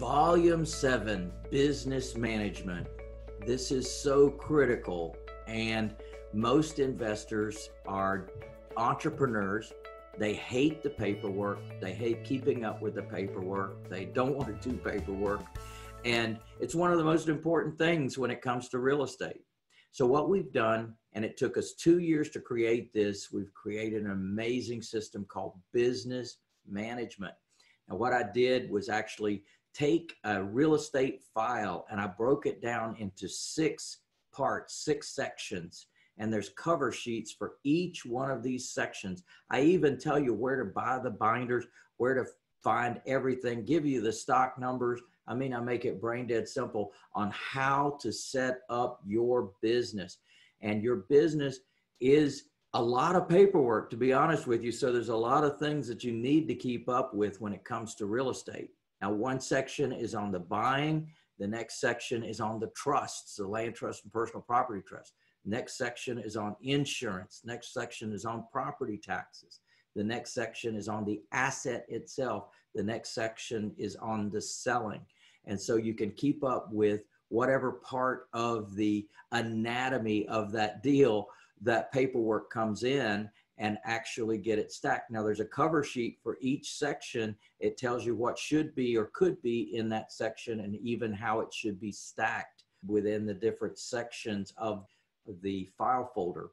Volume 7 Business Management. This is so critical, and most investors are entrepreneurs. They hate the paperwork, they hate keeping up with the paperwork, they don't want to do paperwork. And it's one of the most important things when it comes to real estate. So, what we've done, and it took us two years to create this, we've created an amazing system called business management. And what I did was actually take a real estate file and I broke it down into six parts, six sections. And there's cover sheets for each one of these sections. I even tell you where to buy the binders, where to find everything, give you the stock numbers. I mean, I make it brain dead simple on how to set up your business. And your business is a lot of paperwork, to be honest with you. So there's a lot of things that you need to keep up with when it comes to real estate. Now, one section is on the buying. The next section is on the trusts, the land trust and personal property trust. Next section is on insurance. Next section is on property taxes. The next section is on the asset itself. The next section is on the selling. And so you can keep up with whatever part of the anatomy of that deal that paperwork comes in and actually get it stacked. Now, there's a cover sheet for each section. It tells you what should be or could be in that section and even how it should be stacked within the different sections of the file folder.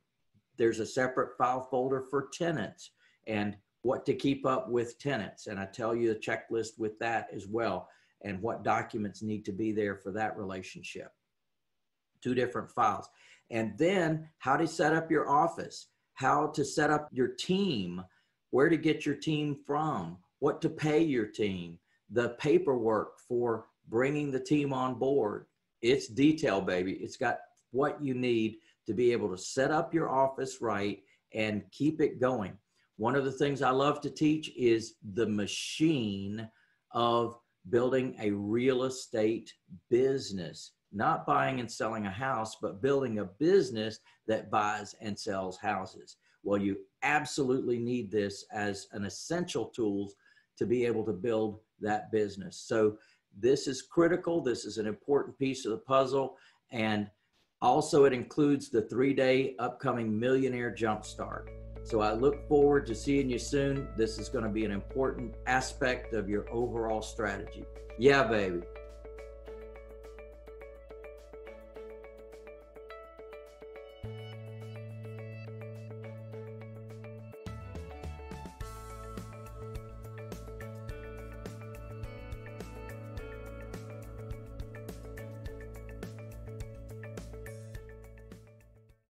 There's a separate file folder for tenants and what to keep up with tenants. And I tell you a checklist with that as well and what documents need to be there for that relationship. Two different files. And then how to set up your office how to set up your team, where to get your team from, what to pay your team, the paperwork for bringing the team on board. It's detail, baby. It's got what you need to be able to set up your office right and keep it going. One of the things I love to teach is the machine of building a real estate business not buying and selling a house, but building a business that buys and sells houses. Well, you absolutely need this as an essential tool to be able to build that business. So this is critical. This is an important piece of the puzzle. And also it includes the three-day upcoming Millionaire Jumpstart. So I look forward to seeing you soon. This is going to be an important aspect of your overall strategy. Yeah, baby.